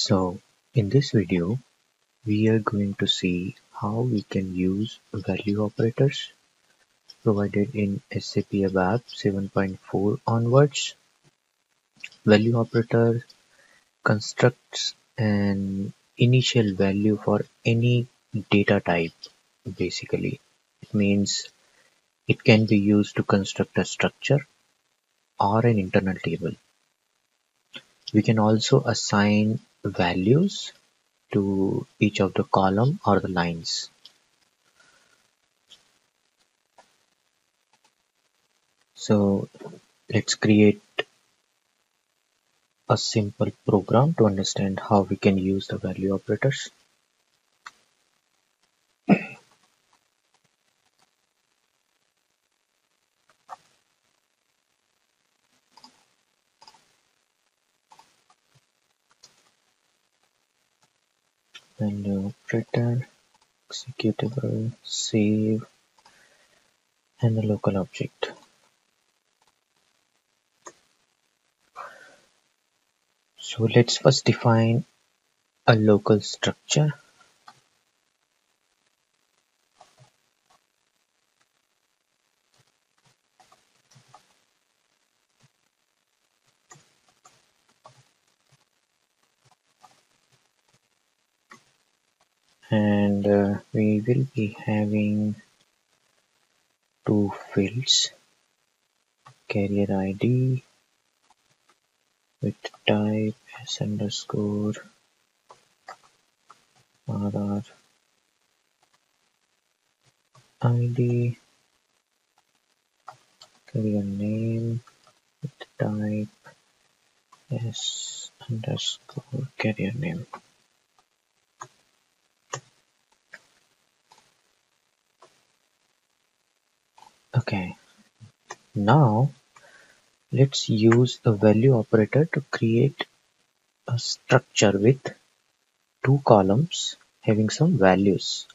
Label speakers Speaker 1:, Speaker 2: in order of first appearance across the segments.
Speaker 1: So in this video we are going to see how we can use value operators provided in SAP ABAP 7.4 onwards. Value operator constructs an initial value for any data type basically. It means it can be used to construct a structure or an internal table. We can also assign values to each of the column or the lines. So let's create a simple program to understand how we can use the value operators. Value uh, operator executable save and a local object. So let's first define a local structure and uh, we will be having two fields. Carrier ID with type s underscore rr ID carrier name with type s underscore carrier name Okay, now let's use a value operator to create a structure with two columns having some values.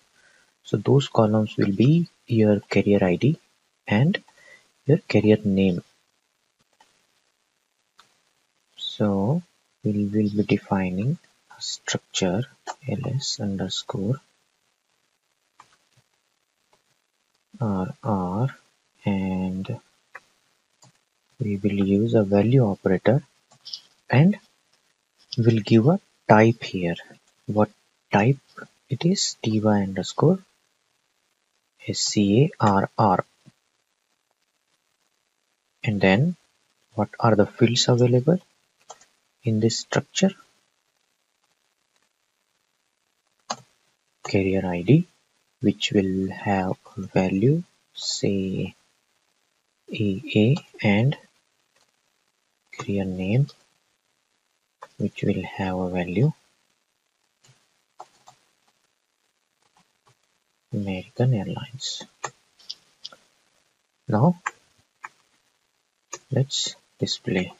Speaker 1: So those columns will be your carrier ID and your carrier name. So we will be defining a structure ls underscore rr and we will use a value operator and we'll give a type here. What type it is? Ty underscore scarr and then what are the fields available in this structure? Carrier id which will have a value say AA and carrier name which will have a value American Airlines. Now let's display.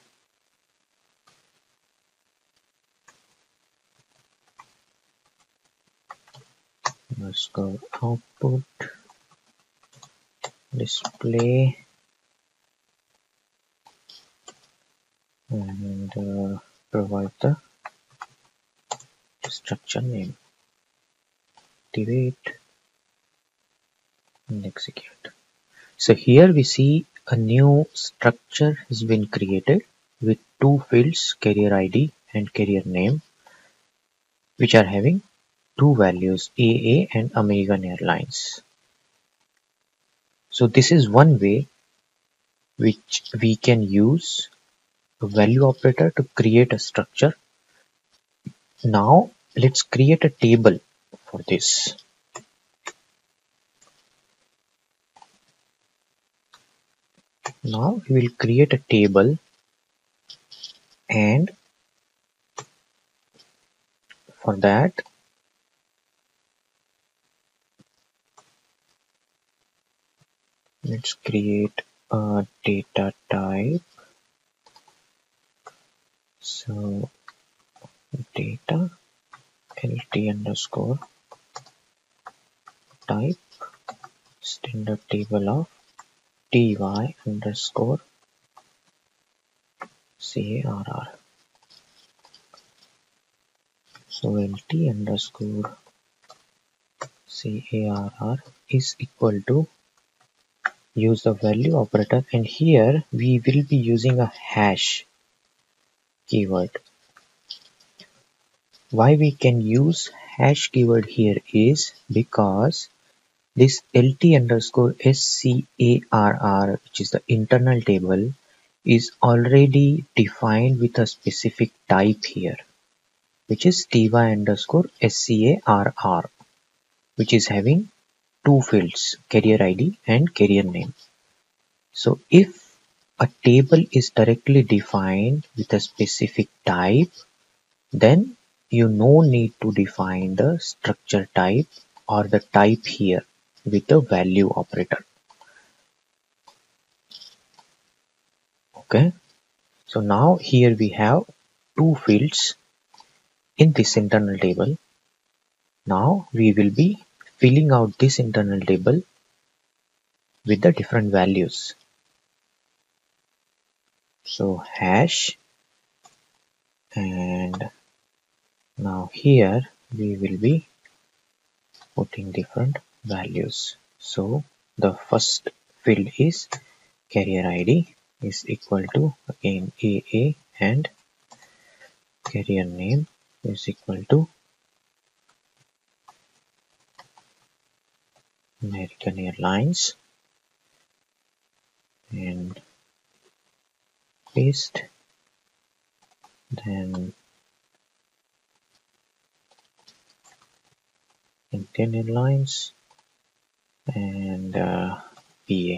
Speaker 1: Let's go output display and uh, provide the structure name. Activate and execute. So here we see a new structure has been created with two fields carrier id and carrier name which are having two values aa and american airlines. So this is one way which we can use a value operator to create a structure. Now let's create a table for this. Now we will create a table and for that let's create a data type so data lt underscore type standard table of ty underscore carr so lt underscore carr is equal to use the value operator and here we will be using a hash keyword. Why we can use hash keyword here is because this lt underscore scarr which is the internal table is already defined with a specific type here which is ty underscore scarr which is having two fields carrier id and carrier name. So if a table is directly defined with a specific type then you no need to define the structure type or the type here with the value operator. Okay? So now here we have two fields in this internal table. Now we will be filling out this internal table with the different values. So hash and now here we will be putting different values. So the first field is carrier ID is equal to again AA and carrier name is equal to American Airlines and paste. Then Indian Airlines and uh, PA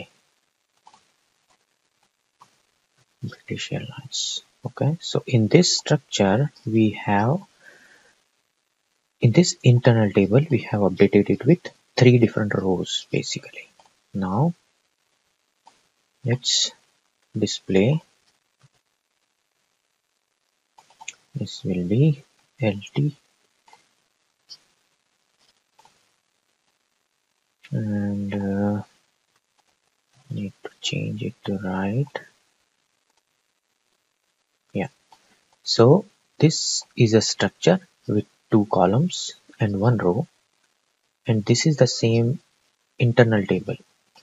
Speaker 1: British Airlines okay so in this structure we have in this internal table we have updated it with three different rows basically. Now let's display this will be lt and uh, need to change it to right. Yeah. So this is a structure with two columns and one row. And this is the same internal table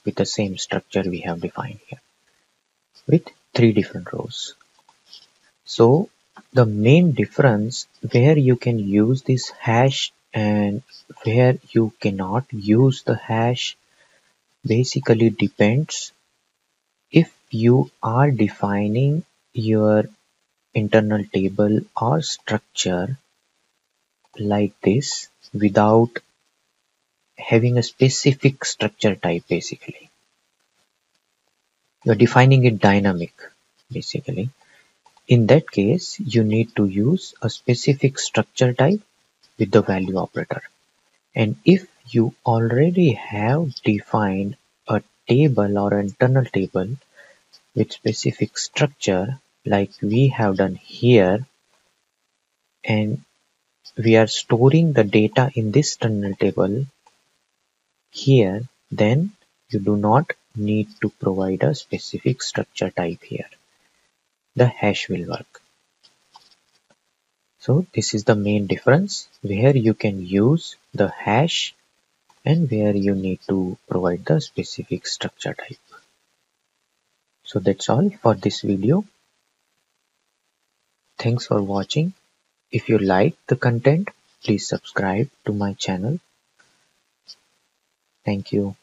Speaker 1: with the same structure we have defined here with three different rows. So the main difference where you can use this hash and where you cannot use the hash basically depends if you are defining your internal table or structure like this without having a specific structure type basically. You're defining it dynamic basically. In that case, you need to use a specific structure type with the value operator. And if you already have defined a table or an internal table with specific structure like we have done here and we are storing the data in this internal table here, then you do not need to provide a specific structure type here. The hash will work. So this is the main difference where you can use the hash and where you need to provide the specific structure type. So that's all for this video. Thanks for watching. If you like the content, please subscribe to my channel Thank you.